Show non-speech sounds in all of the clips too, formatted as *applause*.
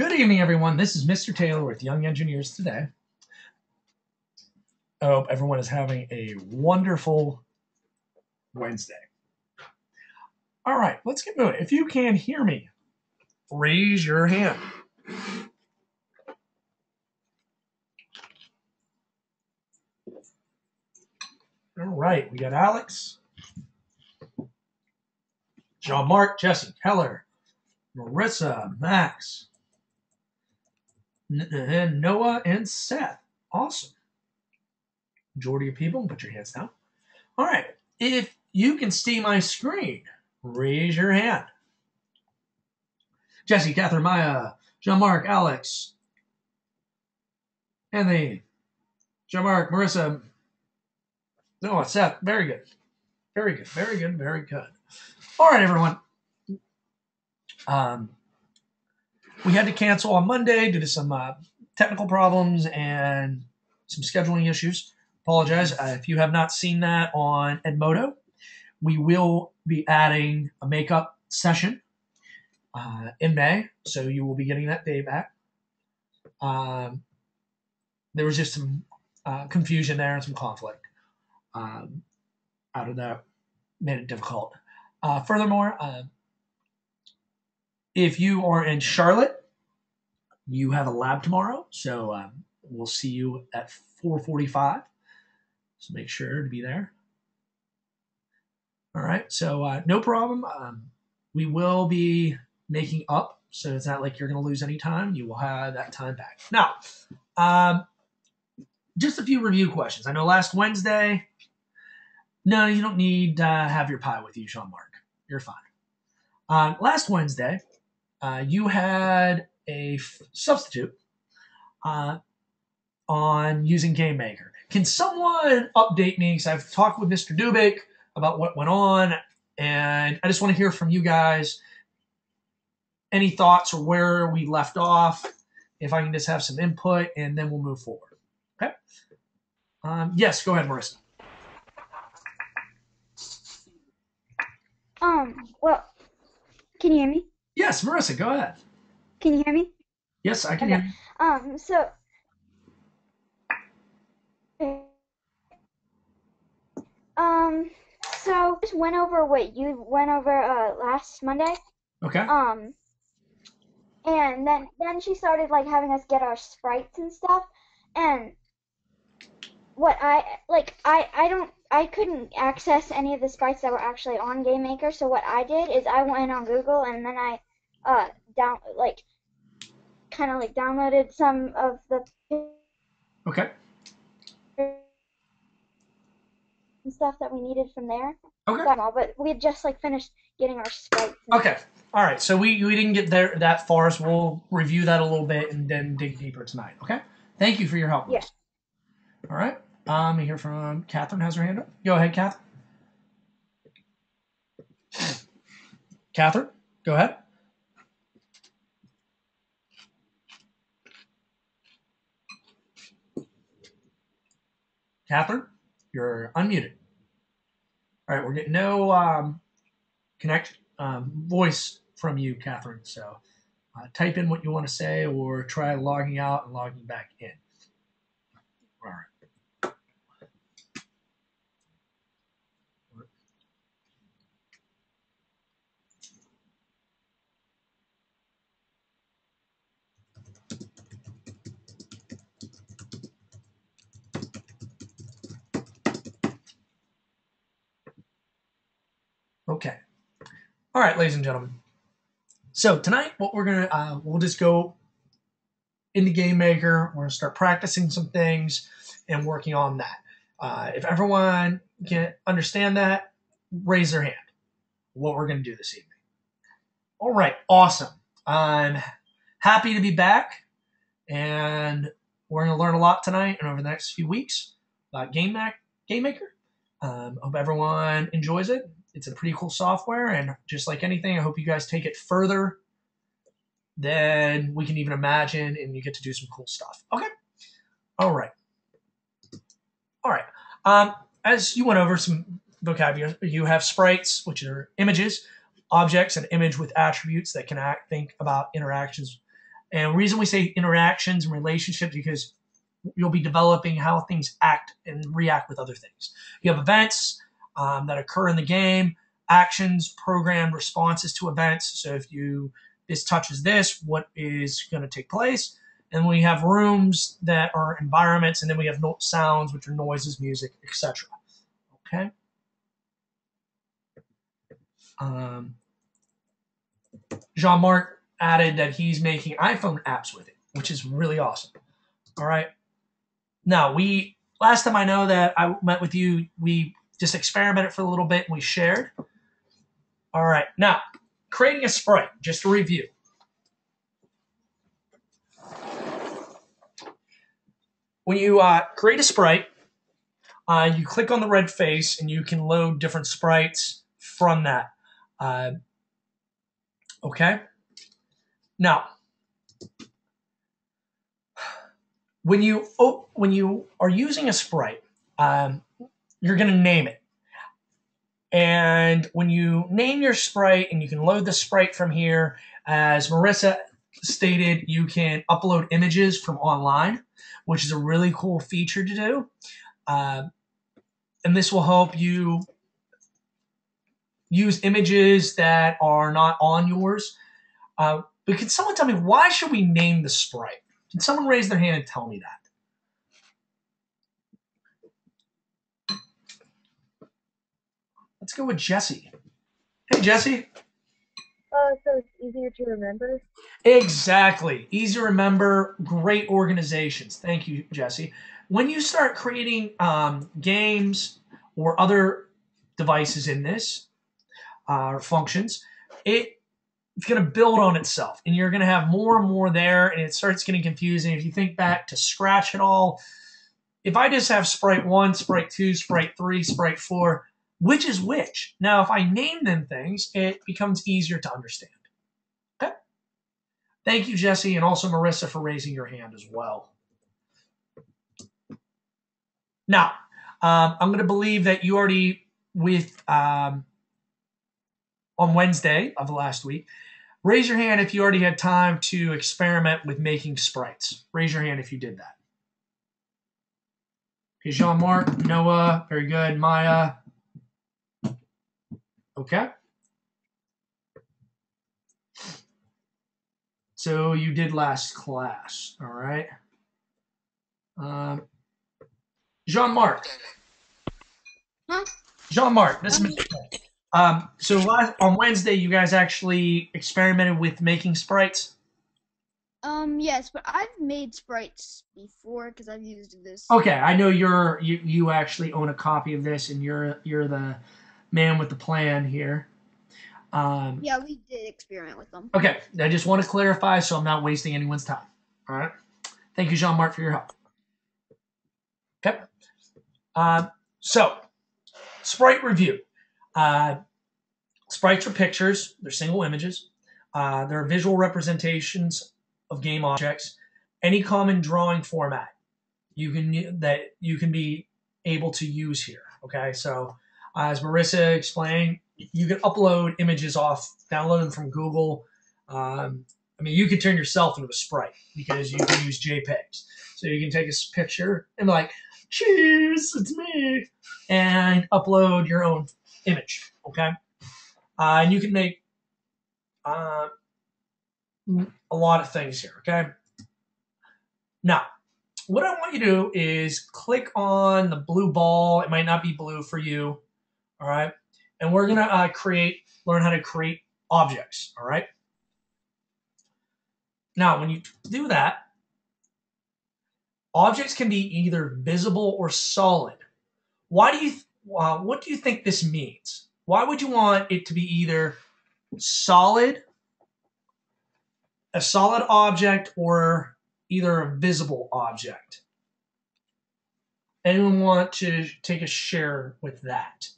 Good evening, everyone. This is Mr. Taylor with Young Engineers Today. I hope everyone is having a wonderful Wednesday. All right, let's get moving. If you can hear me, raise your hand. All right, we got Alex, Jean Mark, Jesse, Heller, Marissa, Max, Noah, and Seth. Awesome. Majority of people, put your hands down. All right, if you can see my screen, raise your hand. Jesse, Catherine, Maya, Jean Mark, Alex, Anthony, Jean Mark, Marissa, Noah, Seth. Very good. Very good. Very good. Very good. All right, everyone. Um, we had to cancel on Monday due to some uh, technical problems and some scheduling issues. Apologize uh, if you have not seen that on Edmodo. We will be adding a makeup session uh, in May, so you will be getting that day back. Um, there was just some uh, confusion there and some conflict um, out of that, made it difficult. Uh, furthermore, uh, if you are in Charlotte, you have a lab tomorrow, so um, we'll see you at 4:45. So make sure to be there. All right, so uh, no problem. Um, we will be making up, so it's not like you're going to lose any time. You will have that time back. Now, um, just a few review questions. I know last Wednesday. No, you don't need to uh, have your pie with you, Jean Mark. You're fine. Uh, last Wednesday, uh, you had a f- substitute uh, on using Game Maker. Can someone update me? Because I've talked with Mr. Dubik about what went on, and I just want to hear from you guys. Any thoughts or where we left off? If I can just have some input, and then we'll move forward. Okay. Um, yes, go ahead, Marissa. Um, well, can you hear me? Yes, Marissa, go ahead. Can you hear me? Yes, I can Okay. hear you. Um, so um, so just went over what you went over uh last Monday. Okay. Um, and then then she started like having us get our sprites and stuff, and what I like I I don't I couldn't access any of the sprites that were actually on Game Maker. So what I did is I went on Google and then I uh down like kind of like downloaded some of the Okay. and stuff that we needed from there. Okay. All, but we had just like finished getting our sprites. Okay. All right. So we, we didn't get there that far, so we'll review that a little bit and then dig deeper tonight. Okay. Thank you for your help. Yeah. All right. Um, I hear from Catherine has her hand up. Go ahead, Catherine. Catherine, go ahead. Catherine, you're unmuted. All right, we're getting no um, connect um, voice from you, Catherine. So uh, type in what you want to say or try logging out and logging back in. All right. Okay. All right, ladies and gentlemen. So tonight, what we're gonna uh, we'll just go in the game maker. We're gonna start practicing some things and working on that. Uh, if everyone can understand that, raise their hand. What we're gonna do this evening. All right, awesome. I'm happy to be back, and we're gonna learn a lot tonight and over the next few weeks about Game Mac Game Maker. Um, hope everyone enjoys it. It's a pretty cool software, and just like anything, I hope you guys take it further than we can even imagine, and you get to do some cool stuff. Okay. All right. All right. Um, as you went over some vocabulary, you have sprites, which are images, objects, an image with attributes that can act, think about interactions And reason we say interactions and relationships because you'll be developing how things act and react with other things. You have events um, that occur in the game, actions, programmed responses to events. So if you this touches this, what is going to take place? And we have rooms that are environments, and then we have no- sounds, which are noises, music, etc. Okay. Um, Jean Marc added that he's making iPhone apps with it, which is really awesome. All right. Now we last time I know that I met with you, we just experimented for a little bit and we shared. All right. Now creating a sprite, just a review. When you uh, create a sprite, uh, you click on the red face and you can load different sprites from that. Uh, okay. Now, when you oh, when you are using a sprite, um, you're going to name it. And when you name your sprite and you can load the sprite from here, as Marissa stated, you can upload images from online, which is a really cool feature to do. Uh, and this will help you use images that are not on yours. Uh, but can someone tell me why should we name the sprite? Can someone raise their hand and tell me that? Let's go with Jesse. Hey, Jesse. Oh, so it's easier to remember? Exactly. Easy to remember, great organizations. Thank you, Jesse. When you start creating um, games or other devices in this, uh, or functions, it it's going to build on itself and you're going to have more and more there and it starts getting confusing if you think back to scratch it all if i just have sprite 1 sprite 2 sprite 3 sprite 4 which is which now if i name them things it becomes easier to understand okay thank you jesse and also marissa for raising your hand as well now um, i'm going to believe that you already with um, on wednesday of last week Raise your hand if you already had time to experiment with making sprites. Raise your hand if you did that. Okay, Jean Marc, Noah, very good. Maya. Okay. So you did last class, all right. Um, Jean Marc. Huh? Jean Marc, this is um, so last, on Wednesday, you guys actually experimented with making sprites. Um, yes, but I've made sprites before because I've used this. Okay, I know you're you you actually own a copy of this, and you're you're the man with the plan here. Um, Yeah, we did experiment with them. okay, I just want to clarify, so I'm not wasting anyone's time. All right. Thank you, Jean Marc, for your help. Okay. Um, so, sprite review. Uh, sprites are pictures, they're single images. Uh, they're visual representations of game objects. Any common drawing format you can that you can be able to use here. Okay, so uh, as Marissa explained, you can upload images off, download them from Google. Um, I mean, you could turn yourself into a sprite because you can use JPEGs. So you can take a picture and be like, "Cheers, it's me," and upload your own image. Okay, uh, and you can make uh, a lot of things here. Okay, now what I want you to do is click on the blue ball. It might not be blue for you. All right, and we're gonna uh, create, learn how to create objects. All right. Now, when you do that, objects can be either visible or solid. Why do you uh, what do you think this means? Why would you want it to be either solid, a solid object, or either a visible object? Anyone want to take a share with that?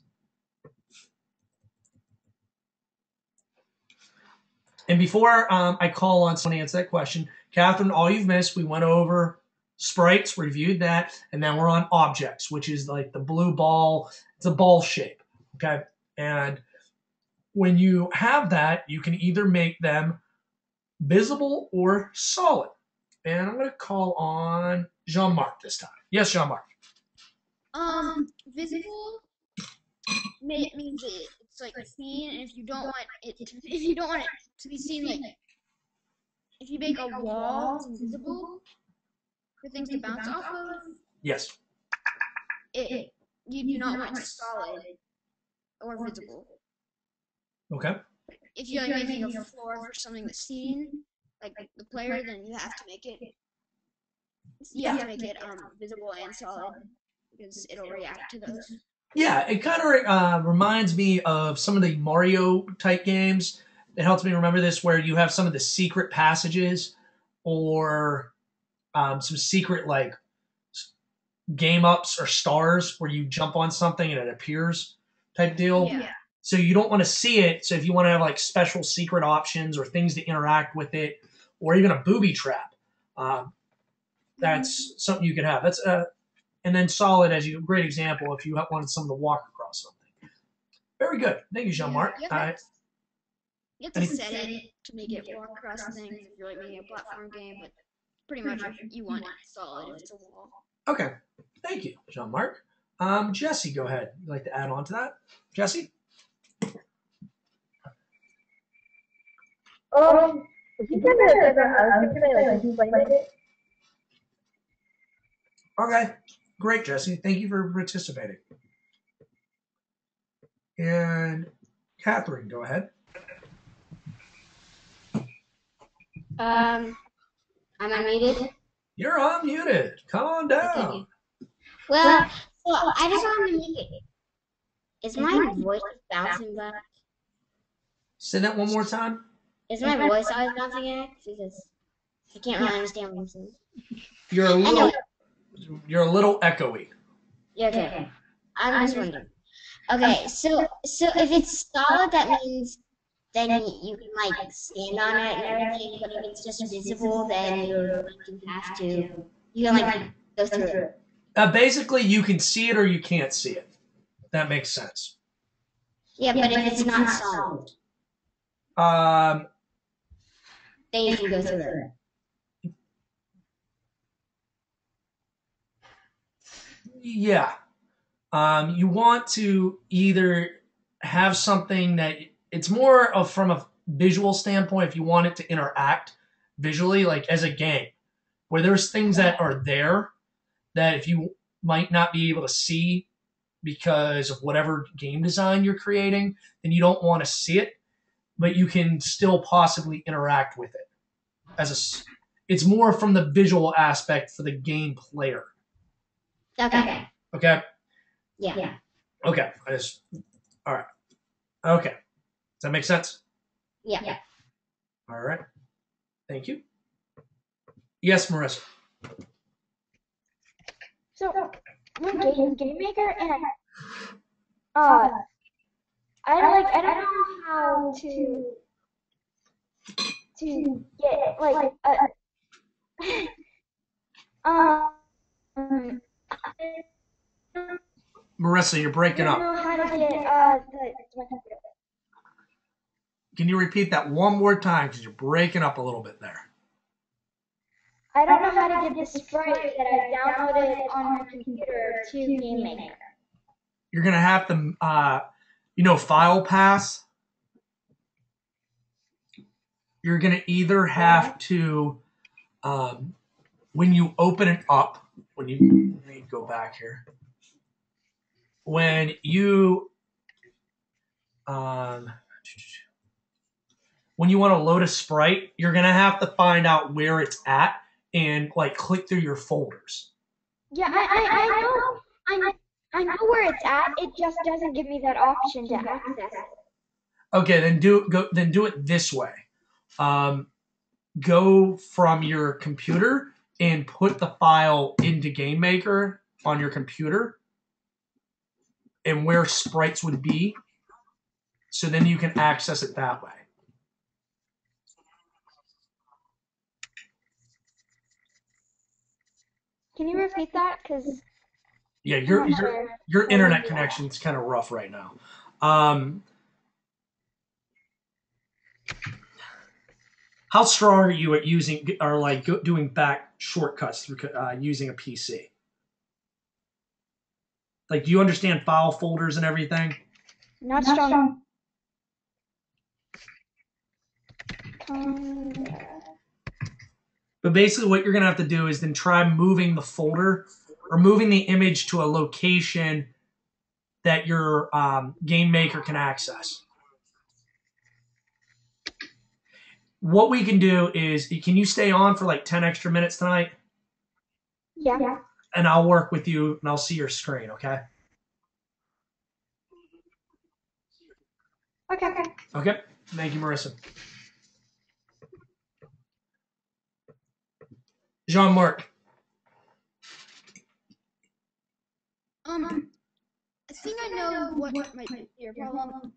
And before um, I call on someone to answer that question, Catherine, all you've missed, we went over sprites, reviewed that, and now we're on objects, which is like the blue ball. It's a ball shape, okay? And when you have that, you can either make them visible or solid. And I'm going to call on Jean Marc this time. Yes, Jean Marc. Um, visible means it, like seen, and if you don't want it, to, if you don't want it *laughs* to be seen, like if you make a wall that's invisible for things to bounce off of, Yes. it you do not want it solid or visible. Okay. If you're like, making a floor for something that's seen, like the player, then you have to make it. *laughs* You have to make it um visible and solid because it'll react to those. Yeah, it kind of uh, reminds me of some of the Mario type games. It helps me remember this where you have some of the secret passages or um, some secret like game ups or stars where you jump on something and it appears type deal. Yeah. So you don't want to see it. So if you want to have like special secret options or things to interact with it, or even a booby trap, um, that's something you can have. That's uh, and then solid as you great example if you wanted someone to walk across something. Very good. Thank you, Jean Marc. You Uh, have to, you have to anything- set it to make it walk across things if you're like making a platform game, but pretty much if you want it solid if it's a wall. okay. Thank you, Jean Marc. Um, Jesse, go ahead. You'd like to add on to that? Jesse? Um, if you kind of ever, I was gonna say like you played it. Okay. Great, Jesse. Thank you for participating. And Catherine, go ahead. Um, I'm unmuted. You're unmuted. Come on down. Well, so I just want to make it. Is my voice bouncing back? Say that one more time. Is my voice always bouncing back? Because I can't really understand what I'm saying. You're a little you're a little echoey. Yeah, okay. I'm just wondering. Okay, so so if it's solid, that means then you can like stand on it and everything. But if it's just visible, then you're going have to you can like go through it. Uh, basically, you can see it or you can't see it. That makes sense. Yeah, but if it's not solid, Um, then you can go through it. Yeah. Um, you want to either have something that it's more of from a visual standpoint. If you want it to interact visually, like as a game, where there's things that are there that if you might not be able to see because of whatever game design you're creating, then you don't want to see it, but you can still possibly interact with it. As a it's more from the visual aspect for the game player. Okay. Okay. Yeah. Okay. I just. All right. Okay. Does that make sense? Yeah. Yeah. All right. Thank you. Yes, Marissa. So, I'm game, game maker and uh, I like I don't know how to to get like a *laughs* um. Marissa, you're breaking up. know how to get uh the my computer. Can you repeat that one more time? Because you're breaking up a little bit there. I don't know how to get the sprite that I downloaded on my computer to Game Maker. You're gonna have to, uh, you know, file pass. You're gonna either have to, um, when you open it up, when you let me go back here. When you, um, when you want to load a sprite, you're gonna have to find out where it's at and like click through your folders. Yeah, I, I, I know I know I know where it's at. It just doesn't give me that option to access it. Okay, then do go then do it this way. Um, go from your computer and put the file into Game Maker on your computer and where sprites would be. So then you can access it that way. Can you repeat that? Because Yeah, your your your internet connection's kind of rough right now. Um, how strong are you at using or like go, doing back shortcuts through uh, using a PC? Like, do you understand file folders and everything? Not strong. Um, But basically, what you're going to have to do is then try moving the folder or moving the image to a location that your um, game maker can access. What we can do is, can you stay on for like 10 extra minutes tonight? yeah. And I'll work with you and I'll see your screen, okay? Okay. Okay. Okay. Thank you, Marissa. Jean Marc. Um, I think I know what might be your problem.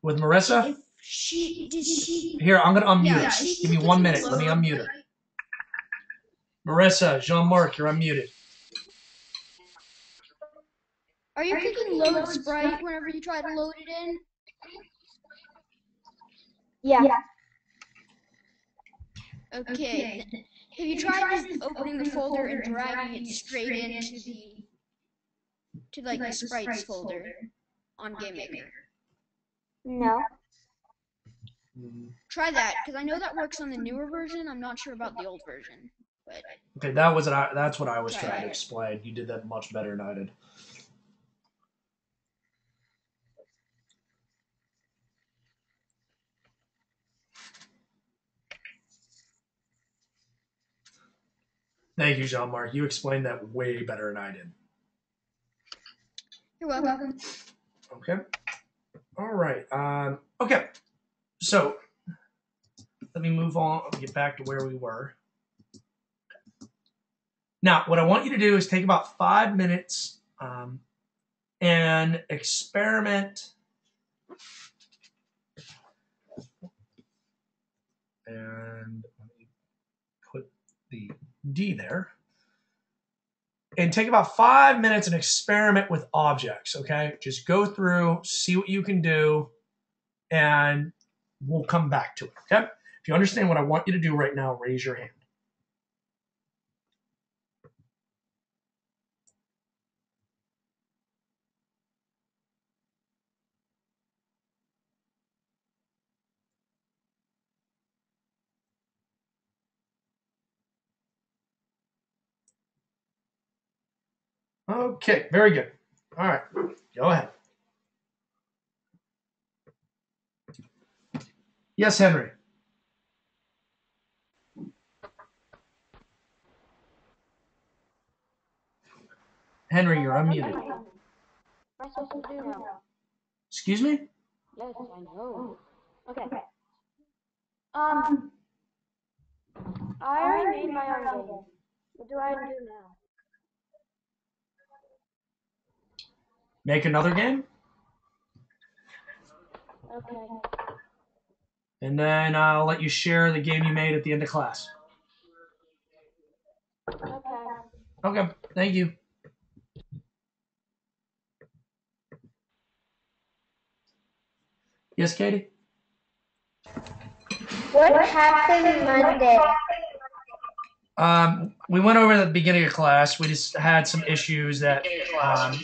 With Marissa? If she did she? Here, I'm going to unmute Yeah, her. she- Give me one minute. Let me unmute her. Marissa, Jean Marc, you're unmuted. Are you clicking load sprite whenever you try to load it in? Yeah. yeah. Okay. th- Have you tried just opening the folder and dragging it straight into the to like the sprites folder on GameMaker? No. Try that because I know that works on the newer version. I'm not sure about the old version, but Okay, that was I, that's what I was Try trying to explain. You did that much better than I did. Thank you, Jean Marc. You explained that way better than I did. you're welcome. Okay. All right. Um, okay. So let me move on. Get back to where we were. Now, what I want you to do is take about five minutes um, and experiment. And put the D there. And take about five minutes and experiment with objects, okay? Just go through, see what you can do, and we'll come back to it, okay? If you understand what I want you to do right now, raise your hand. Okay, very good. All right, go ahead. Yes, Henry. Henry, you're unmuted. Am I supposed to do now? Excuse me? Yes, I know. Okay. Um, I already made my own game. What do I do now? Make another game, Okay. And then I'll let you share the game you made at the end of class. Okay. Okay, thank you. Yes, Katie? What happened Monday? Um, we went over at the beginning of class. We just had some issues that um,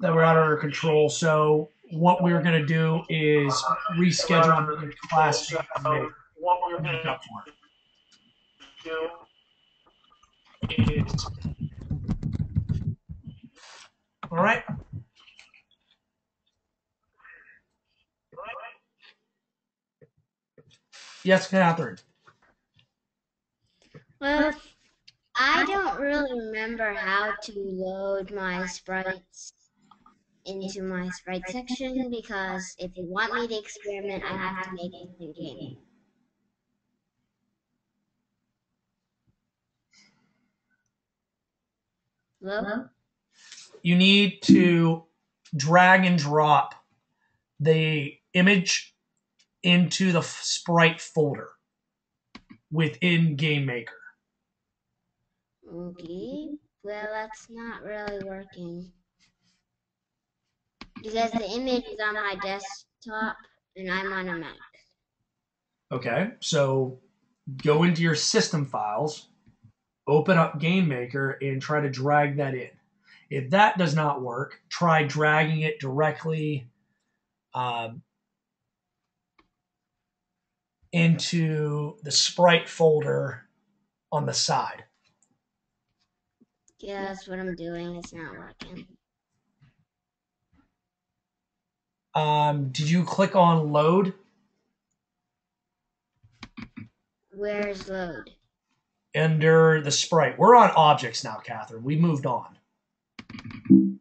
that were out of our control. So what we're going to do is reschedule the class. What we're going to do is all right. Yes, Catherine. Well, I don't really remember how to load my sprites into my sprite section because if you want me to experiment, I have to make a new game. Hello? you need to drag and drop the image into the sprite folder within Game Maker. Okay. Well, that's not really working. Because the image is on my desktop and I'm on a Mac. Okay, so go into your system files, open up GameMaker, and try to drag that in. If that does not work, try dragging it directly um, into the sprite folder on the side. Yeah, that's what I'm doing. It's not working. Um, did you click on load? Where's load? under the sprite. We're on objects now, Catherine. We moved on.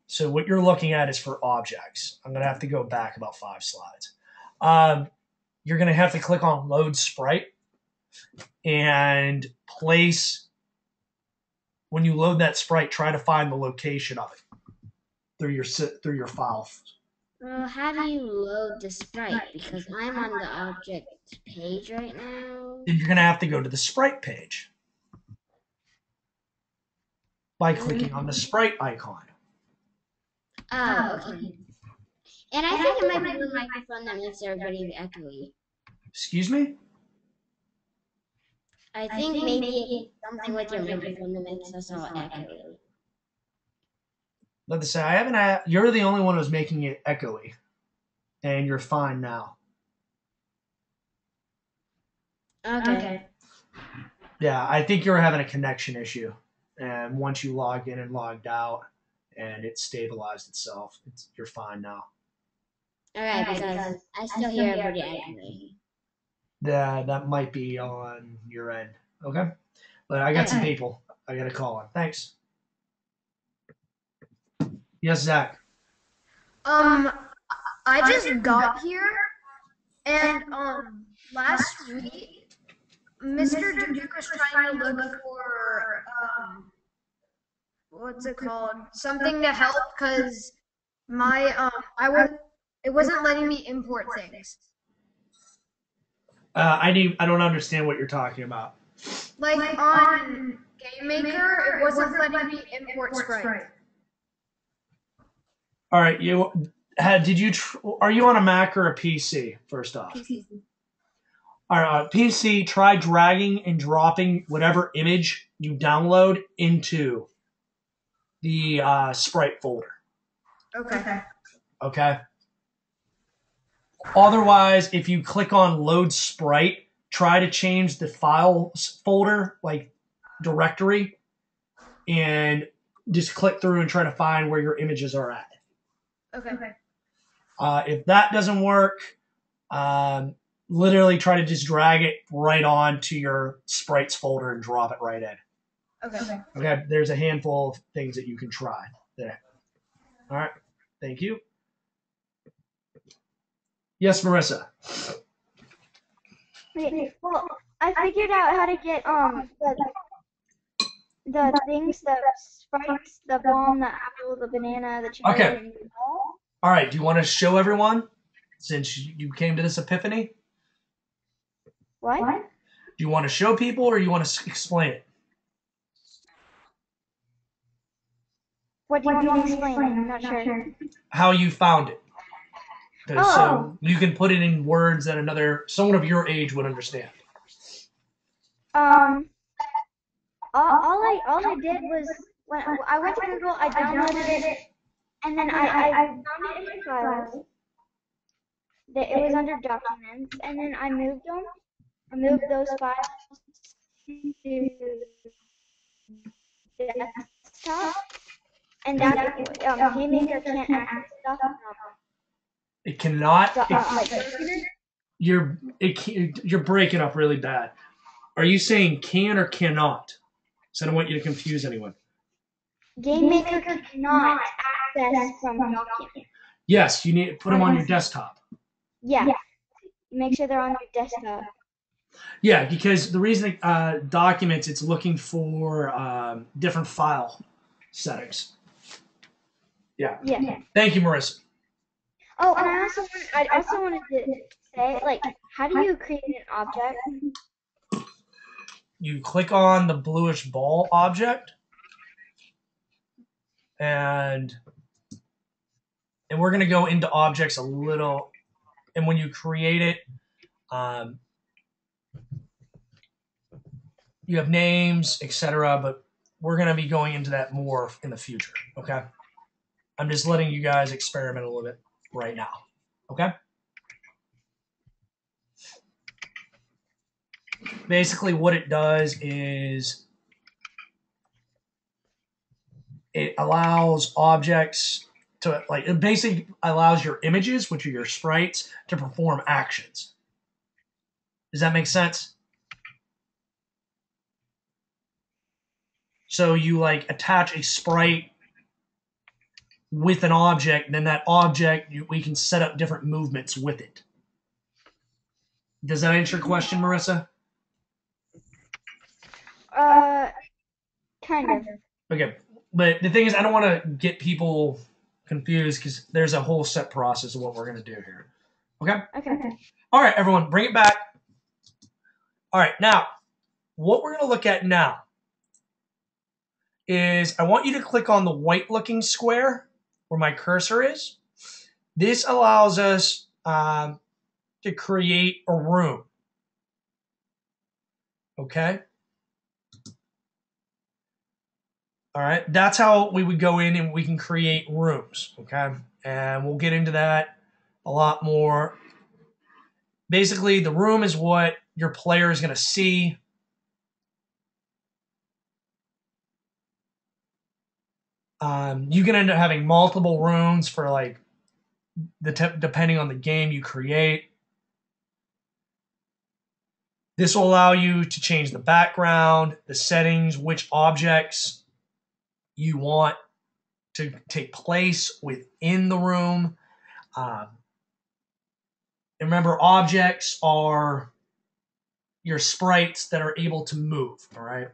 So what you're looking at is for objects. I'm gonna have to go back about five slides. Um, you're gonna have to click on load sprite and place. When you load that sprite, try to find the location of it through your through your file. Well, how do you load the sprite? Because I'm on the object page right now. Then you're gonna have to go to the sprite page by clicking on the mm-hmm. sprite icon. Oh, okay. And I think it might be the microphone that makes everybody echoey. Excuse me. I think maybe it's something with your microphone that makes us all echoey. Let us say I haven't. Had, you're the only one who's making it echoey, and you're fine now. Okay. Yeah, I think you're having a connection issue, and once you log in and logged out, and it stabilized itself, it's, you're fine now. Alright, because I still hear everybody echoey. That that might be on your end. Okay, but I got some Okay. people I got to call on. Thanks. Yes, Zach. Um, I just got here, and um, last week, Mr. Duke was trying to look for um, what's it called? Something to help because my um, I was it wasn't letting me import things. Uh, I need. I don't understand what you're talking about. Like on Game Maker, it wasn't letting me import Sprite. All right, you had. Did you? Tr- are you on a Mac or a PC? First off. PC. All right, uh, PC, try dragging and dropping whatever image you download into the uh, sprite folder. Okay. Okay. Otherwise, if you click on load sprite, try to change the files folder, like directory, and just click through and try to find where your images are at. Okay. Uh, if that doesn't work, um, literally try to just drag it right on to your sprites folder and drop it right in. Okay. Okay, there's a handful of things that you can try there. All right, thank you. Yes, Marissa. Okay, well, I figured out how to get um the the things, the sprites, the bomb, the apple, the banana, the cherry, Okay. and the ball. All right, do you want to show everyone since you came to this epiphany? What? Do you want to show people or you want to explain it? What do you want me to explain? I'm not sure. How you found it. Oh. So you can put it in words that another someone of your age would understand. Um, all, all I all I did was when I went to Google, I downloaded it, and then I, I found it in my files. That it was under documents, and then I moved them. I moved those files to desktop, and that um, GameMaker can't access stuff It cannot. the, uh, like *laughs* you're it, you're breaking up really bad. Are you saying can or cannot? So I don't want you to confuse anyone. GameMaker cannot access from documents. Yes, you need to put them on your desktop. Yeah. Make sure they're on your desktop. Yeah, because the reason uh, documents it's looking for um, different file settings. Yeah. yeah. Thank you, Marissa. Oh, and I also wanted, I also wanted to say, like, how do you create an object? You click on the bluish ball object, and and we're gonna go into objects a little and when you create it, um, you have names, etc. But we're going to be going into that more in the future. Okay. I'm just letting you guys experiment a little bit right now. Okay. Basically, what it does is it allows objects to like it basically allows your images, which are your sprites, to perform actions. Does that make sense? So you like attach a sprite with an object, then that object you, we can set up different movements with it. Does that answer your question, Marissa? Uh, kind of. Okay, but the thing is, I don't want to get people confused because there's a whole set process of what we're gonna do here. Okay. Okay. All right, everyone, bring it back. All right, now what we're gonna look at now is I want you to click on the white looking square where my cursor is. This allows us um, to create a room. Okay. All right, that's how we would go in and we can create rooms. Okay, and we'll get into that a lot more. Basically, the room is what your player is going to see. Um, you can end up having multiple rooms for like the depending on the game you create. This will allow you to change the background, the settings, which objects you want to take place within the room. Um, and remember, objects are your sprites that are able to move, all right?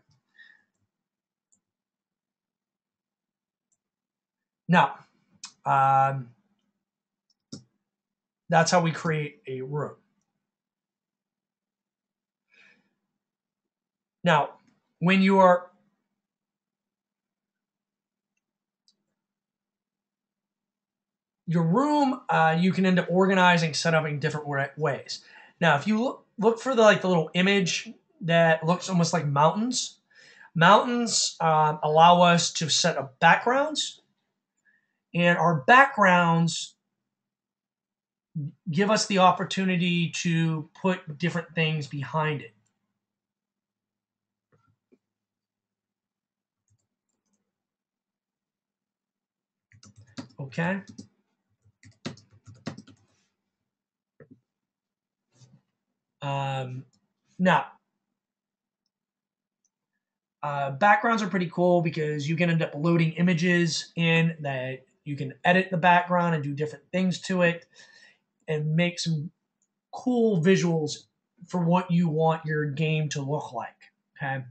Now, um, that's how we create a room. Now, when you are your room, uh, you can end up organizing, set up in different ways. Now, if you look, look for the like the little image that looks almost like mountains, mountains um, allow us to set up backgrounds, and our backgrounds give us the opportunity to put different things behind it. Okay. Um, now, uh, backgrounds are pretty cool because you can end up loading images in that you can edit the background and do different things to it and make some cool visuals for what you want your game to look like. Okay.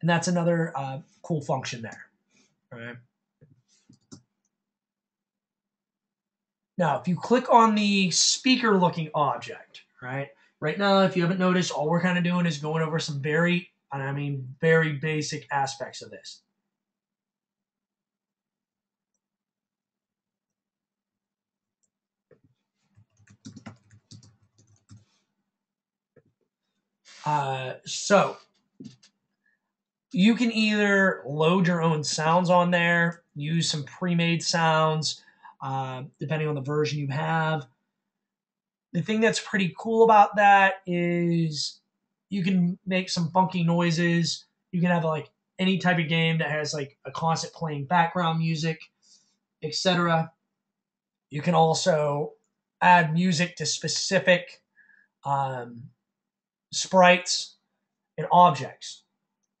And that's another uh, cool function there. All right. Now, if you click on the speaker looking object, right? Right now, if you haven't noticed, all we're kind of doing is going over some very, and I mean very basic aspects of this. Uh, so you can either load your own sounds on there, use some pre-made sounds, uh, depending on the version you have. The thing that's pretty cool about that is you can make some funky noises. You can have like any type of game that has like a constant playing background music, etc. You can also add music to specific um, sprites and objects.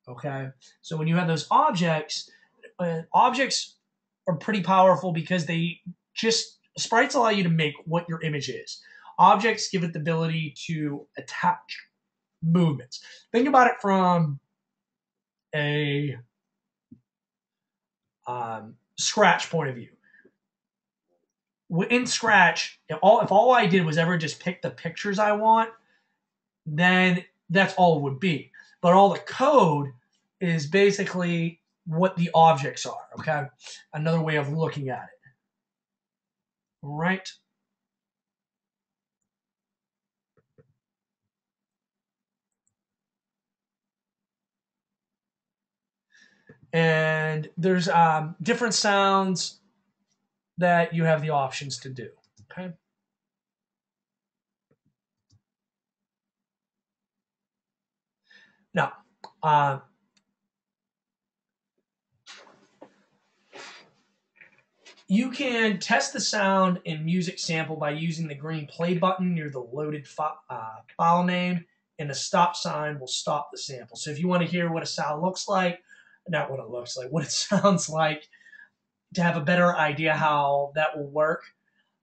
Okay, so when you have those objects, uh, objects are pretty powerful because they just sprites allow you to make what your image is. Objects give it the ability to attach movements. Think about it from a um, Scratch point of view. In Scratch, if all, if all I did was ever just pick the pictures I want, then that's all it would be. But all the code is basically what the objects are, okay? Another way of looking at it. All right. And there's um, different sounds that you have the options to do, okay? Now, uh, you can test the sound and music sample by using the green play button near the loaded uh, file name, and the stop sign will stop the sample. So if you want to hear what a sound looks like, not what it looks like, *laughs* what it sounds like, to have a better idea how that will work.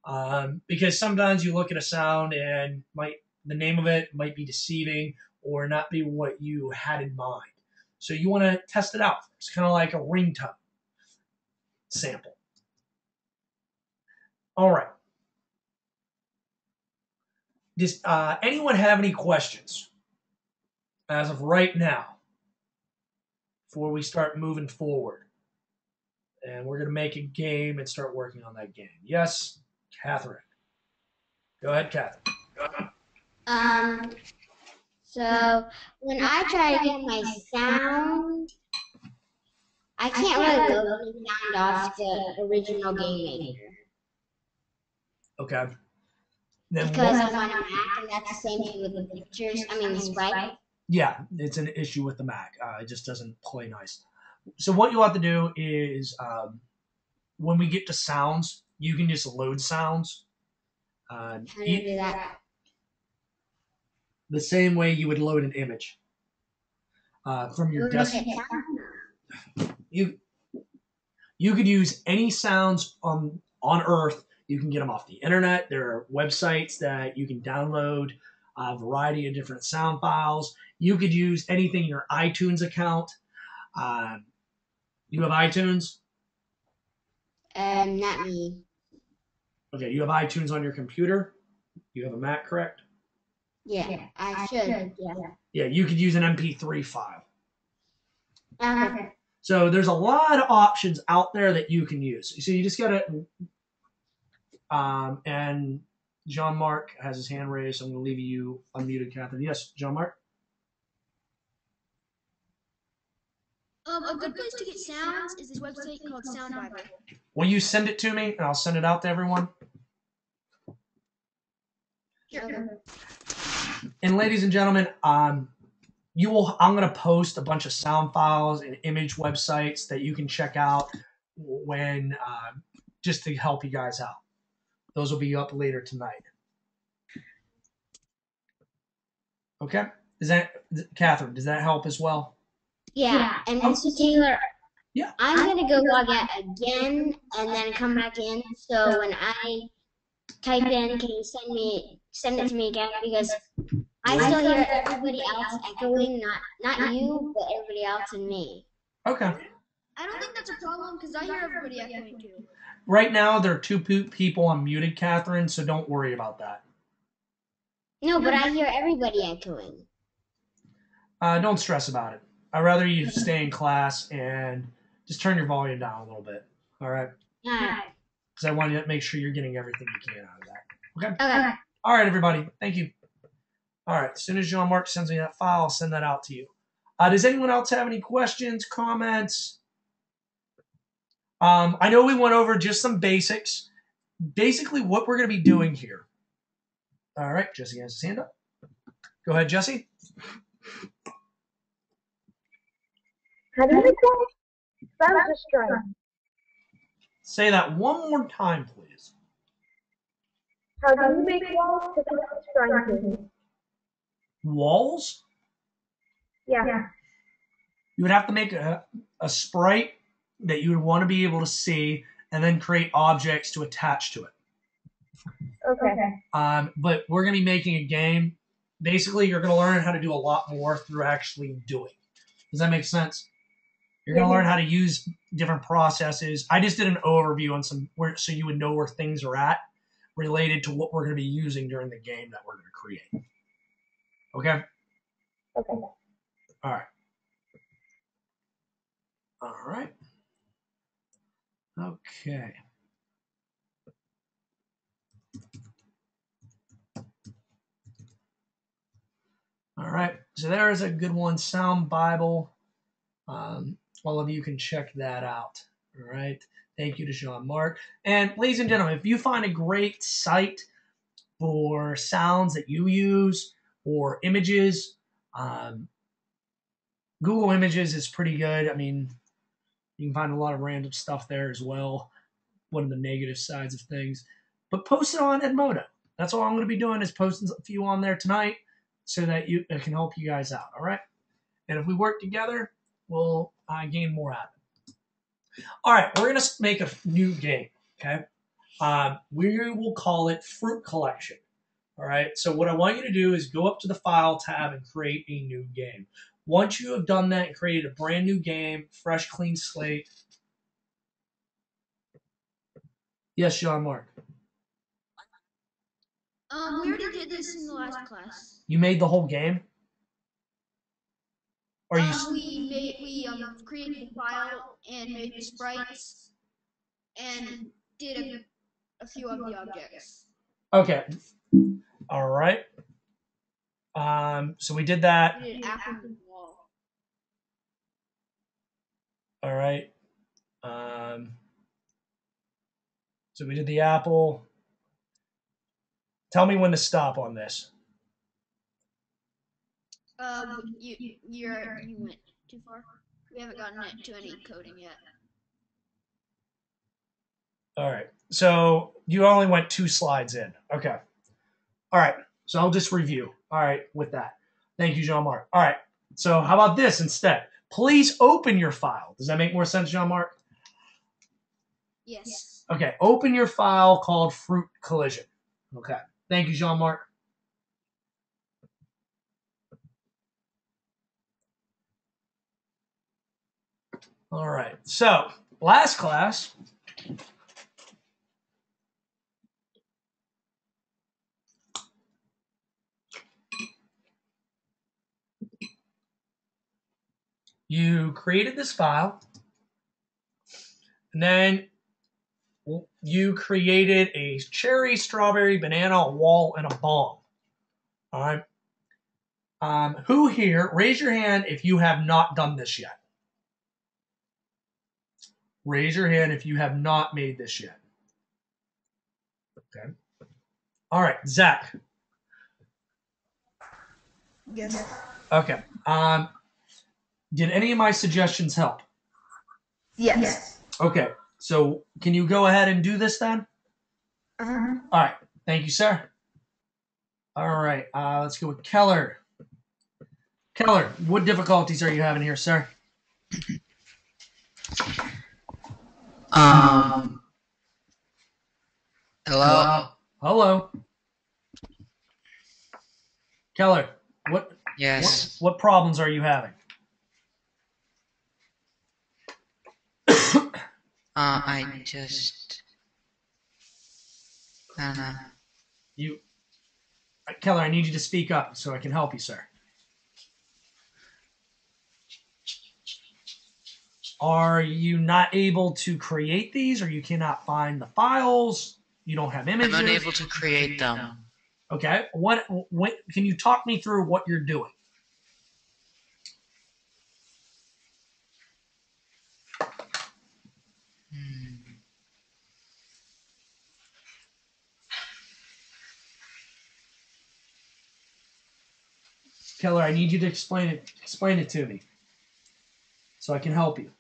Um, because sometimes you look at a sound and might the name of it might be deceiving or not be what you had in mind. So you want to test it out. It's kind of like a ringtone sample. All right. Does uh, anyone have any questions as of right now before we start moving forward? And we're going to make a game and start working on that game. Yes, Catherine. Go ahead, Catherine. Um, so when I try to get my sound, I can't really the sound off the original GameMaker Okay. Then because what- I'm on a Mac, and that's the same thing with the pictures. I mean, the sprite. Yeah, it's an issue with the Mac. Uh, it just doesn't play nice. So what you'll have to do is um, when we get to sounds, you can just load sounds. Uh, How do you do that? the same way you would load an image uh, from your desktop. You you could use any sounds on on Earth. You can get them off the internet. There are websites that you can download a variety of different sound files. You could use anything in your iTunes account. Um, you have iTunes. Um, not me. Okay, you have iTunes on your computer. You have a Mac, correct? Yeah, I should. Yeah. Yeah, you could use an MP3 file. Okay. So there's a lot of options out there that you can use. So you just gotta. Um, and Jean Mark has his hand raised. I'm gonna leave you unmuted, Catherine. Yes, Jean Mark. Um, a good place to get sounds is this website called Sound Bible. Will you send it to me, and I'll send it out to everyone. Okay. And ladies and gentlemen, um, you will. I'm gonna post a bunch of sound files and image websites that you can check out when uh, just to help you guys out. Those will be up later tonight. Okay. Is that Catherine? Does that help as well? Yeah, and Mr. Taylor. Yeah. I'm gonna go log out again and then come back in. So when I type in, can you send me send it to me again because I still hear everybody else echoing, not not you, but everybody else and me. Okay. I don't think that's a problem because I hear everybody echoing too. Right now there are two pe- people unmuted, Catherine. So don't worry about that. No, but I hear everybody echoing. Uh, don't stress about it. I'd rather you stay in class and just turn your volume down a little bit. All right. Alright. Because I want to make sure you're getting everything you can out of that. Okay. Okay. All right, everybody. Thank you. All right. As soon as Jean Mark sends me that file, I'll send that out to you. Uh, does anyone else have any questions, comments? Um, I know we went over just some basics. Basically, what we're going to be doing here. All right. Jesse has his hand up. Go ahead, Jesse. How do you make one? Sounds just. Say that one more time, please. How do you make walls to sound strange? Walls? Yeah. You would have to make a, a sprite that you would want to be able to see and then create objects to attach to it. Okay. Um, but we're going to be making a game. Basically, you're going to learn how to do a lot more through actually doing. Does that make sense? You're going to Yeah. learn how to use different processes. I just did an overview on some where so you would know where things are at related to what we're going to be using during the game that we're going to create. Okay? Okay. All right. All right. Okay. All right. So there is a good one. Sound Bible. Um, all of you can check that out. All right. Thank you to Jean Mark. And ladies and gentlemen, if you find a great site for sounds that you use or images, um, Google Images is pretty good. I mean, you can find a lot of random stuff there as well. One of the negative sides of things. But post it on Edmodo. That's all I'm going to be doing is posting a few on there tonight so that you can help you guys out. All right. And if we work together, we'll uh, gain more out of it. All right, we're gonna make a new game. Okay, um, we will call it Fruit Collection. All right. So what I want you to do is go up to the File tab and create a new game. Once you have done that and created a brand new game, fresh, clean slate. Yes, Jean Mark. Um, we already did this in the last class. You made the whole game? Or you? Um, we made we um created the file and made the sprites and did a, a few of the objects. Okay. All right. Um, so we did that. We did apple and wall. All right. Um, so we did the apple. Tell me when to stop on this. Um, you you're you went too far. We haven't gotten it to any coding yet. All right. So you only went two slides in. Okay. All right. So I'll just review. All right. With that. Thank you, Jean Mark. All right. So how about this instead? Please open your file. Does that make more sense, Jean Mark? Yes. Okay. Open your file called Fruit Collision. Okay. Thank you, Jean Mark. All right. So last class, you created this file, and then you created a cherry, strawberry, banana, a wall, and a bomb. All right. Um, who here? Raise your hand if you have not done this yet. Raise your hand if you have not made this yet. Okay. All right, Zach. Yes. Okay. Um, did any of my suggestions help? Yes. Okay. So can you go ahead and do this then? Uh-huh. All right. Thank you, sir. All right. Uh, let's go with Keller. Keller, what difficulties are you having here, sir? Um. Hello. Hello. Keller, what what, Yes. what problems are you having? Uh, I just. I don't know. You, Keller, I need you to speak up so I can help you, sir. Are you not able to create these, or you cannot find the files? You don't have images. I'm unable to create them. Okay. What? What? Can you talk me through what you're doing? Keller, I need you to explain it. Explain it to me, so I can help you.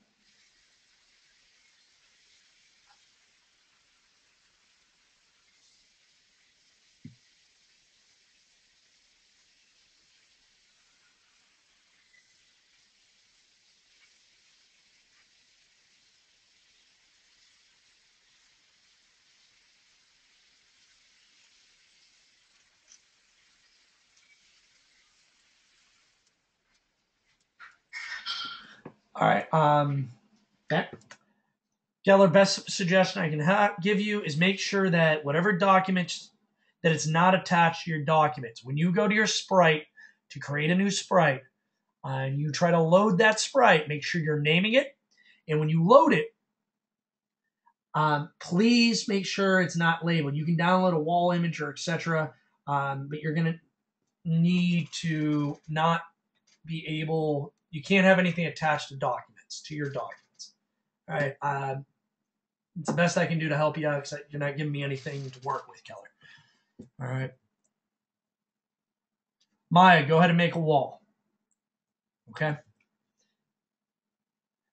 Um, okay. Keller, best suggestion I can ha- give you is make sure that whatever documents that it's not attached to your documents. When you go to your sprite to create a new sprite, uh, and you try to load that sprite, make sure you're naming it. And when you load it, um, please make sure it's not labeled. You can download a wall image or etc. Um, but you're gonna need to not be able you can't have anything attached to documents. To your documents. All right. Uh, it's the best I can do to help you out because you're not giving me anything to work with, Keller. All right. Maya, go ahead and make a wall. Okay.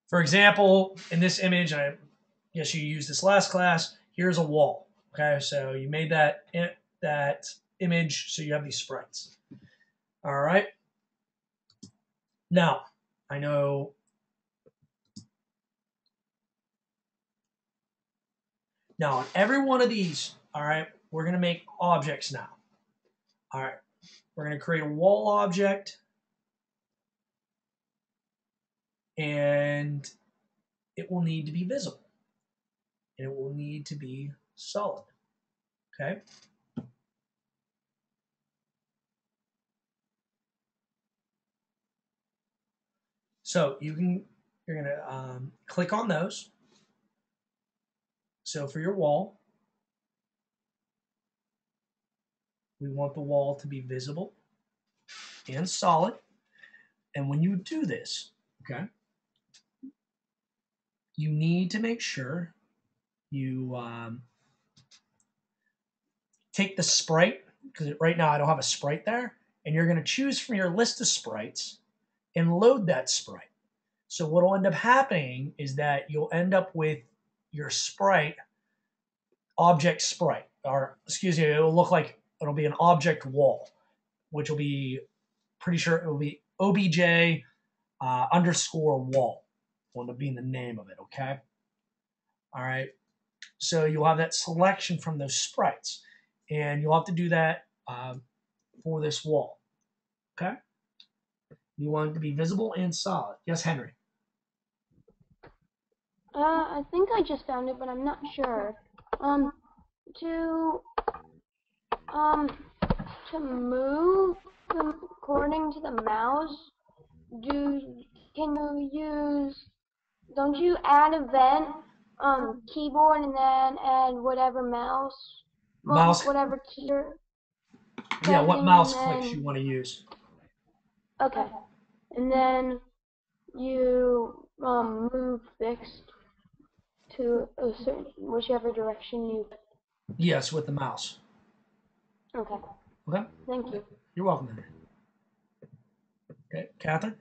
For example, in this image, I guess you used this last class. Here's a wall. Okay, so you made that that image, so you have these sprites. All right. Now, I know Now, on every one of these, all right, we're going to make objects now. All right, we're going to create a wall object. And it will need to be visible. And it will need to be solid. Okay? So you can, you're going to um, click on those. So for your wall, we want the wall to be visible and solid. And when you do this, okay, you need to make sure you um, take the sprite, because right now I don't have a sprite there, and you're going to choose from your list of sprites and load that sprite. So what will end up happening is that you'll end up with your sprite object sprite, or excuse me, it'll look like it'll be an object wall, which will be pretty sure it will be obj uh, underscore wall, will up being the name of it. Okay. All right. So you'll have that selection from those sprites, and you'll have to do that um, for this wall. Okay. You want it to be visible and solid. Yes, Henry. Uh, I think I just found it, but I'm not sure. Um, to um to move according to the mouse, do can you use? Don't you add event um keyboard and then add whatever mouse well, Mouse. whatever key Yeah, what mouse and clicks you want to use? Okay, and then you um move fixed to a certain whichever direction you. Yes, with the mouse. Okay, Okay. thank you. You're welcome, Henry. Okay, Catherine.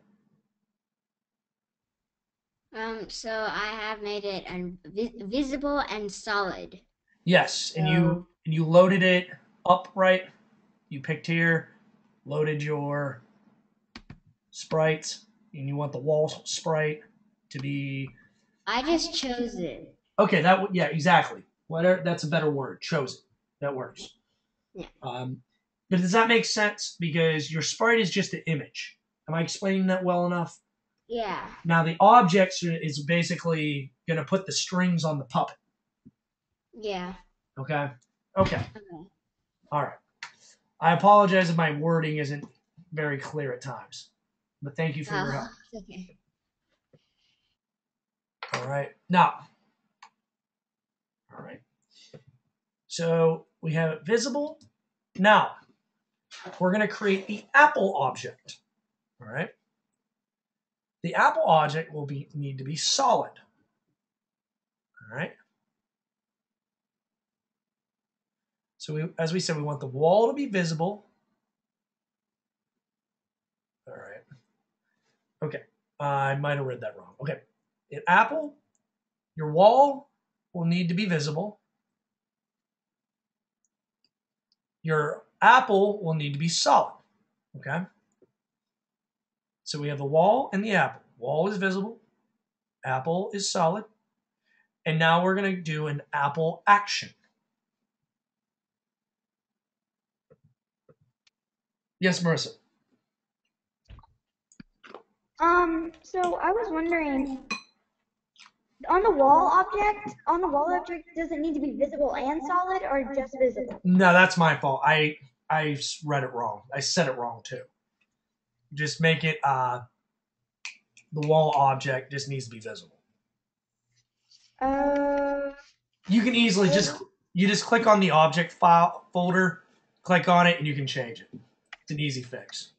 Um, so I have made it un- vi- visible and solid. Yes, and you and you loaded it upright. You picked here, loaded your sprites, and you want the wall sprite to be I just chose it. okay. That yeah, exactly. Whatever. That's a better word. Chosen. That works. Yeah. Um, but does that make sense? Because your sprite is just an image. Am I explaining that well enough? Yeah. Now the objects are- is basically going to put the strings on the puppet. Yeah. Okay. Okay. Okay. All right. I apologize if my wording isn't very clear at times, but thank you for your help. *laughs* Oh, okay. All right. Now. All right. So we have it visible. Now, we're going to create the Apple object. All right. The Apple object will be need to be solid. All right. So we, as we said, we want the wall to be visible. All right. Okay. I might have read that wrong. Okay. In Apple, your wall will need to be visible. Your apple will need to be solid. Okay? So we have the wall and the apple. Wall is visible, apple is solid. And now we're going to do an apple action. Yes, Marissa. Um, so I was wondering, on the wall object, on the wall object, does it need to be visible and solid, or just visible? No, that's my fault. I I read it wrong. I said it wrong too. Just make it uh the wall object just needs to be visible. Uh, You can easily just you just click on the object file folder, click on it, and you can change it. It's an easy fix.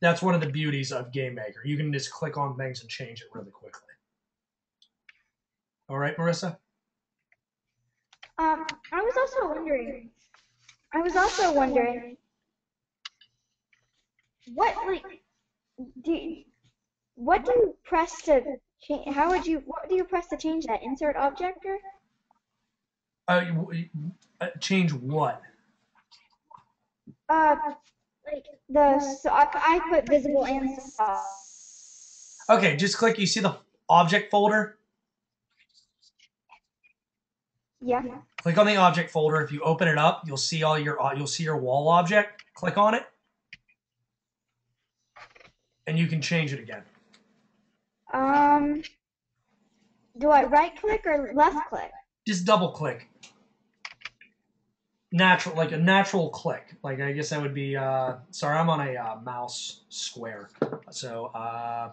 That's one of the beauties of GameMaker. You can just click on things and change it really quickly. All right, Marissa? Um, I was also wondering. I was also wondering. What like do you, what do you press to change? How would you? What do you press to change that? Insert object or? Uh, uh, change what? Uh, like the so I, I put visible and. Okay, just click. You see the object folder? Yeah. Click on the object folder. If you open it up, you'll see all your uh, you'll see your wall object. Click on it, and you can change it again. Um. Do I right click or left click? Just double click. Natural, like a natural click. Like I guess that would be. Uh, sorry, I'm on a uh, mouse square, so uh,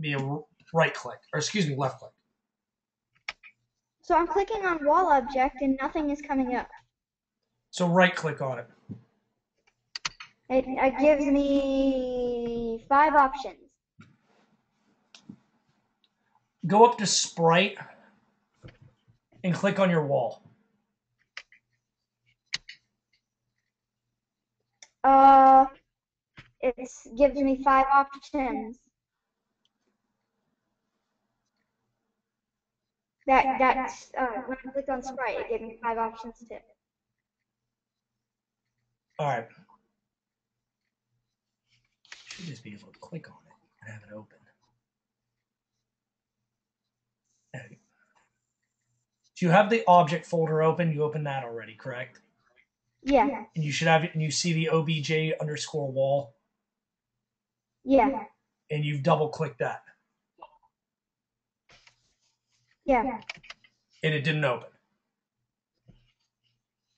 be a right click, or excuse me, left click. So I'm clicking on wall object and nothing is coming up. So right click on it. It, it gives me five options. Go up to sprite and click on your wall. Uh, it gives me five options. That that's uh, when I clicked on sprite, it gave me five options too. All right. Should just be able to click on it and have it open. There you. So you have the object folder open. You opened that already, correct? Yeah, And you should have it, and you see the obj underscore wall, yeah, and you've double clicked that, yeah. and it didn't open.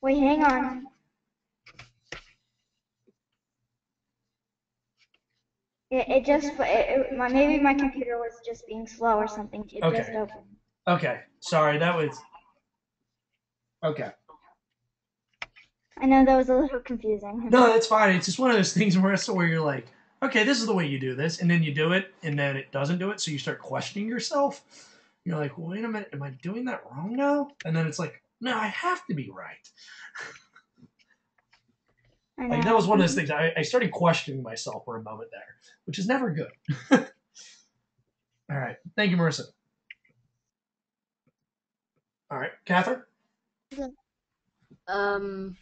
Wait, hang on. It, it just it, it, my, maybe my computer was just being slow or something. It just Okay. opened. Okay, sorry, that was. Okay. I know that was a little confusing. No, that's fine. It's just one of those things where where you're like, okay, this is the way you do this, and then you do it, and then it doesn't do it, so you start questioning yourself. You're like, wait a minute, am I doing that wrong now? And then it's like, no, I have to be right. I Like that was one of those things. I, I started questioning myself for a moment there, which is never good. *laughs* All right, thank you, Marissa. All right, Catherine. Um,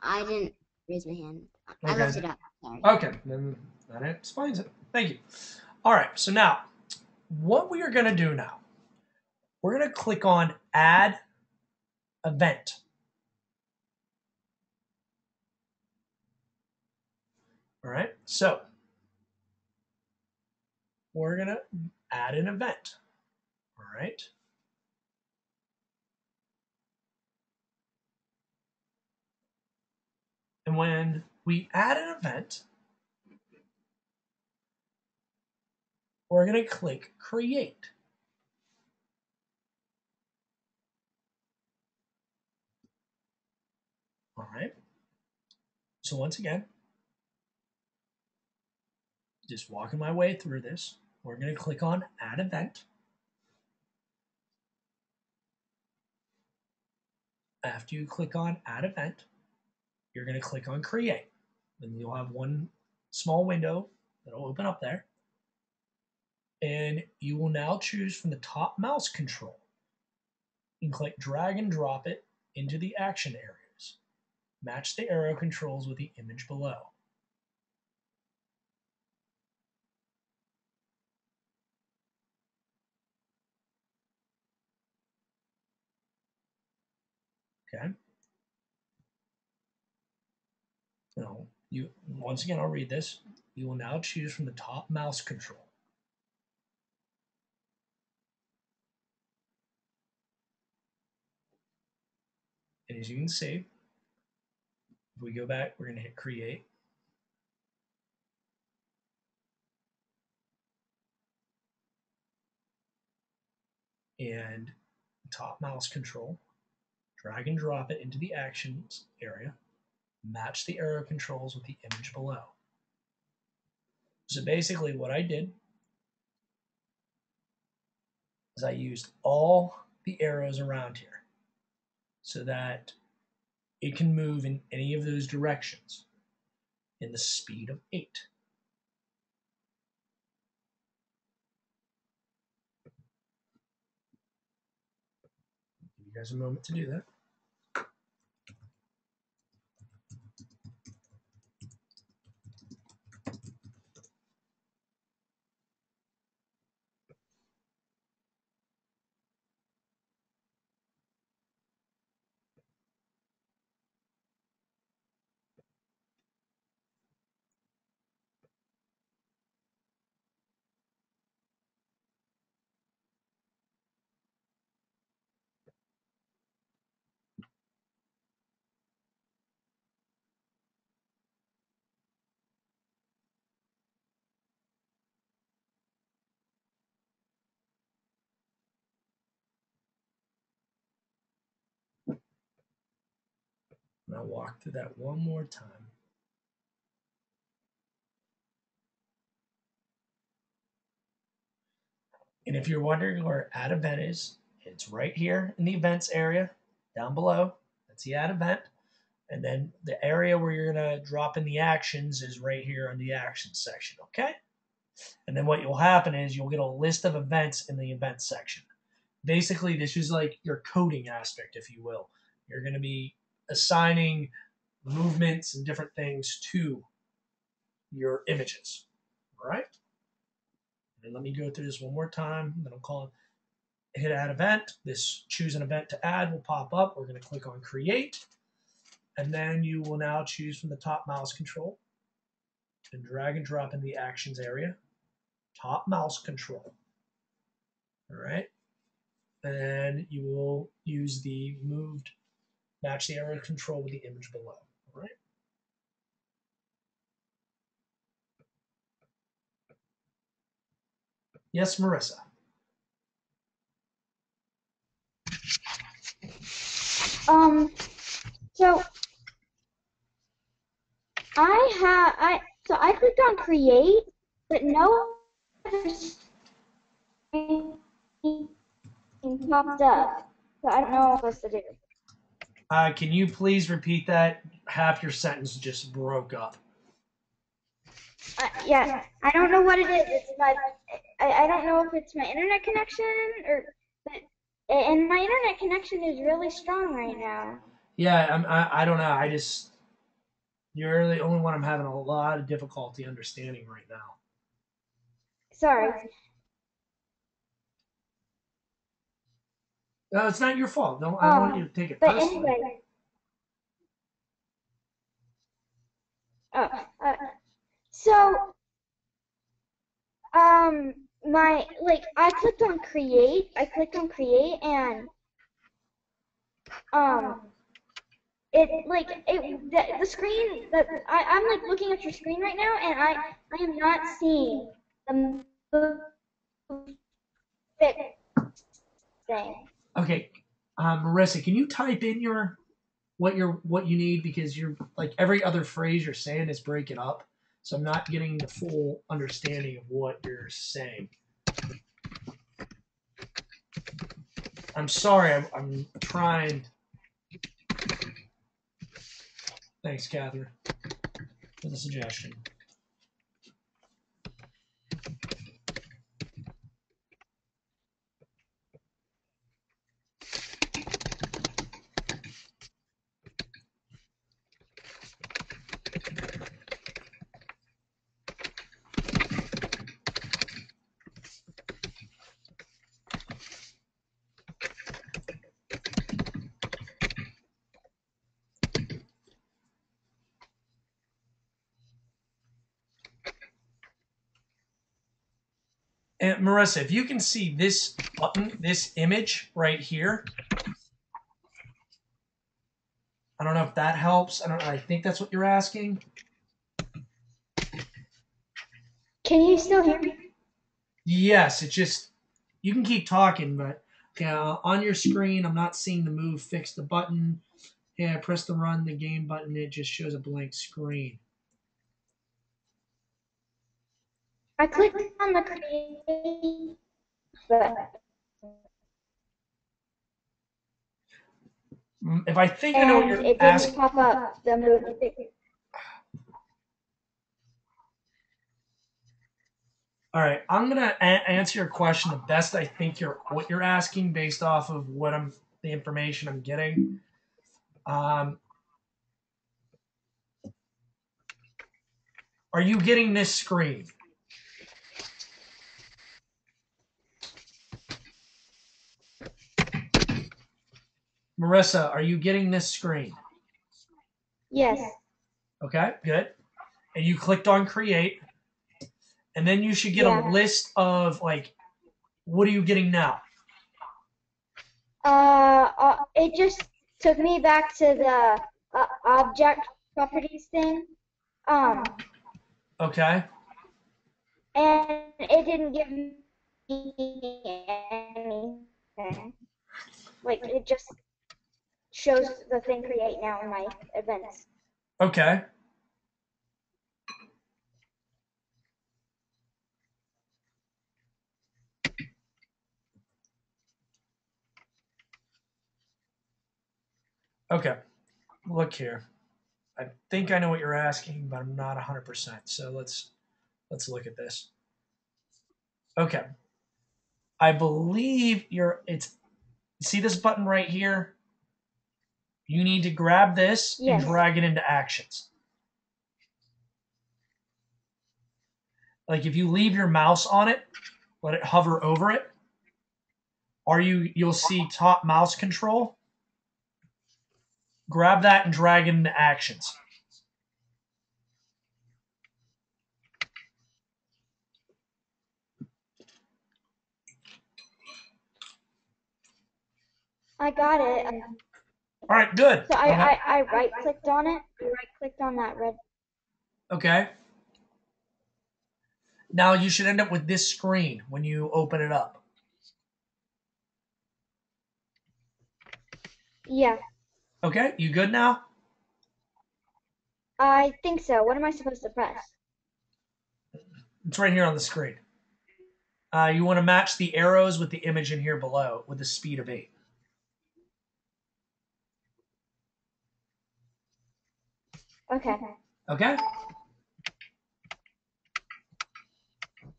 I didn't raise my hand. I Okay. looked it up. Sorry. Okay, then that explains it. Thank you. All right, so now what we are going to do now, we're going to click on Add Event. All right, so we're going to add an event. All right. And when we add an event, we're going to click Create. All right. So once again, just walking my way through this, we're going to click on Add Event. After you click on Add Event, you're going to click on Create. Then you'll have one small window that'll open up there. And you will now choose from the top mouse control. and click drag and drop it into the action areas. Match the arrow controls with the image below. Okay. Now, you once again, I'll read this. You will now choose from the top mouse control. And as you can see, if we go back, we're going to hit create. And top mouse control, drag and drop it into the actions area, match the arrow controls with the image below. So basically, what I did is I used all the arrows around here so that it can move in any of those directions in the speed of 8. Give you guys a moment to do that. I'll walk through that one more time. And if you're wondering where add event is, it's right here in the events area down below. That's the add event. And then the area where you're going to drop in the actions is right here in the actions section, okay? And then what will happen is you'll get a list of events in the events section. Basically, this is like your coding aspect, if you will. You're going to be assigning movements and different things to your images. All right. And let me go through this one more time. Then I'll call it hit add event. This choose an event to add will pop up. We're going to click on create. And then you will now choose from the top mouse control and drag and drop in the actions area. Top mouse control. All right. And you will use the moved match the area control with the image below. All right. Yes, Marissa. Um, so I have I so I clicked on create, but no popped up. So I don't know what I'm supposed to do. Uh, can you please repeat that? Half your sentence just broke up. Uh, yeah, I don't know what it is. It's my I, I don't know if it's my internet connection or but and my internet connection is really strong right now. Yeah, I'm, I I don't know. I just you're the only one I'm having a lot of difficulty understanding right now. Sorry. No, it's not your fault. No, I don't want Um, you to take it But personally. anyway. Oh, uh, so, um, my, like, I clicked on create, I clicked on create, and, um, it, like, it, the, the screen, the, I, I'm, like, looking at your screen right now, and I, I am not seeing the thing. Okay, um, Marissa, can you type in your what your what you need because you're like every other phrase you're saying is breaking up, so I'm not getting the full understanding of what you're saying. I'm sorry, I'm, I'm trying. Thanks, Catherine, for the suggestion. And Marissa, if you can see this button, this image right here, I don't know if that helps. I don't. I think that's what you're asking. Can you still hear me? Yes, it just you can keep talking, but okay, uh, on your screen, I'm not seeing the move. Fix the button. Yeah, press the run the game button. It just shows a blank screen. I clicked on the create, but Mm, If I think I know what you're it didn't asking, pop up the move. all right, I'm gonna a- answer your question the best I think you're what you're asking based off of what I'm the information I'm getting. Um, are you getting this screen? Marissa, are you getting this screen? Yes. Okay, good. And you clicked on create. And then you should get a list of like what are you getting now? Uh, uh, it just took me back to the uh, object properties thing. Um, Okay. and it didn't give me anything. Like it just shows the thing create now in my events. Okay. Okay. Look here. I think I know what you're asking, but I'm not 100%. So let's let's look at this. Okay. I believe you're it's see this button right here? You need to grab this Yes. and drag it into actions. Like if you leave your mouse on it, let it hover over it, or you you'll see top mouse control. Grab that and drag it into actions. I got it. All right, good. so I. I, I right clicked on it. I right clicked on that red. Okay. Now you should end up with this screen when you open it up. Yeah, Okay, you good now? I think so. What am I supposed to press? It's right here on the screen. Uh, you want to match the arrows with the image in here below with the speed of 8. Okay. Okay?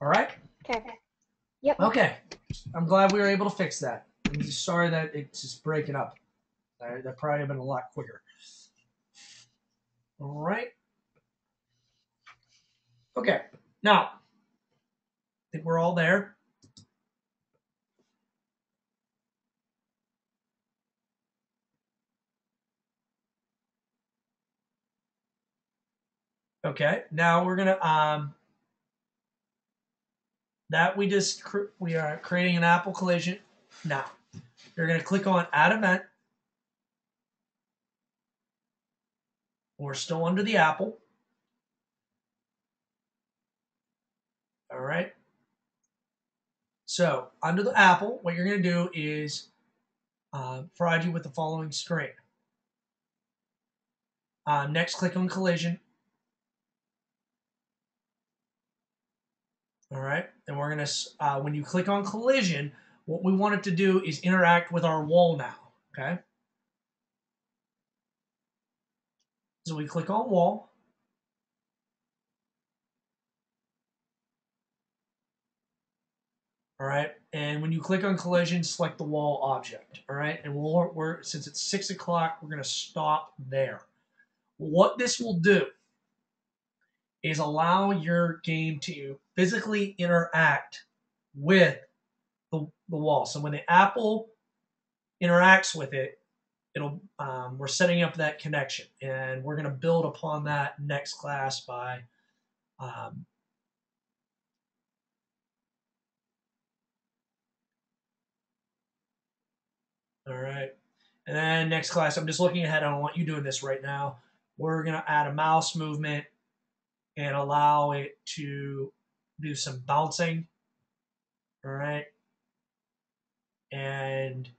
All right? Okay. Yep. Okay. I'm glad we were able to fix that. I'm just sorry that it's just breaking up. That probably have been a lot quicker. All right. Okay. Now, I think we're all there. Okay. Now we're gonna um. That we just we are creating an Apple collision. Now, you're gonna click on Add Event. We're still under the Apple. All right. So under the Apple, what you're going to do is uh, provide you with the following screen. Uh, next, click on Collision. All right, and we're gonna uh, when you click on Collision, what we want it to do is interact with our wall now. Okay. So we click on Wall. All right, and when you click on collision, select the wall object. All right, and we'll, we're since it's six o'clock, we're gonna stop there. What this will do is allow your game to physically interact with the, the wall. So when the apple interacts with it, it'll um, we're setting up that connection, and we're gonna build upon that next class by um, All right. And then next class, I'm just looking ahead. I don't want you doing this right now. We're going to add a mouse movement and allow it to do some bouncing. All right. And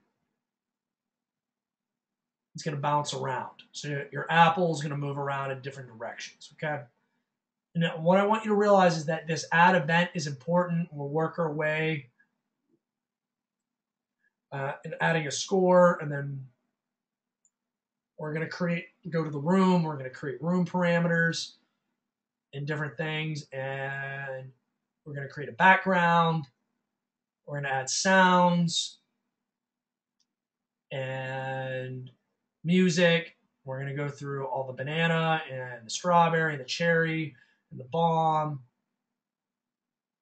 it's going to bounce around. So your apple is going to move around in different directions. Okay. Now, what I want you to realize is that this add event is important. We'll work our way uh, and adding a score, and then we're going to create, go to the room, we're going to create room parameters and different things, and we're going to create a background. We're going to add sounds and music. We're going to go through all the banana and the strawberry and the cherry and the bomb.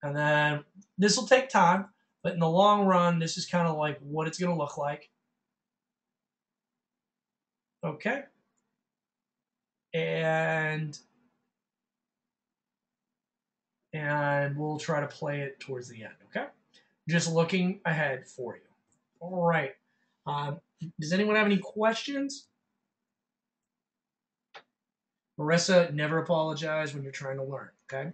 And then this will take time, but in the long run, this is kind of like what it's going to look like. Okay. And and we'll try to play it towards the end, okay? Just looking ahead for you. All right. Um, does anyone have any questions? Marissa, never apologize when you're trying to learn, okay?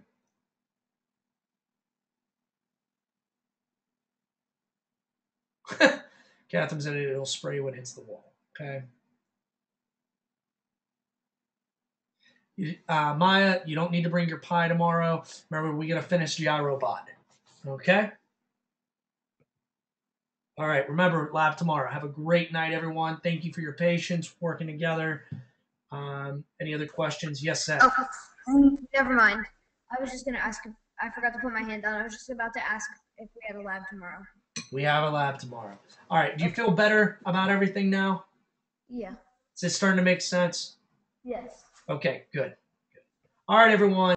*laughs* Catherine said it'll spray when it hits the wall, okay? Uh, Maya, you don't need to bring your pie tomorrow. Remember, we got to finish Gyrobot, okay? All right, remember, lab tomorrow. Have a great night, everyone. Thank you for your patience working together. Um, any other questions? Yes, Seth. Oh, never mind. I was just gonna ask. I forgot to put my hand down. I was just about to ask if we had a lab tomorrow. We have a lab tomorrow. All right, do you feel better about everything now? Yeah. Is this starting to make sense? Yes. Okay, good. All right, everyone.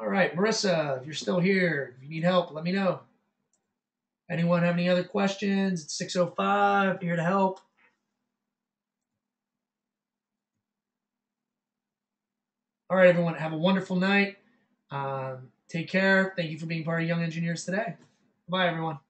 All right, Marissa, if you're still here, if you need help, let me know. Anyone have any other questions? It's 605, here to help. All right, everyone, have a wonderful night. Um, take care. Thank you for being part of Young Engineers today. Bye, everyone.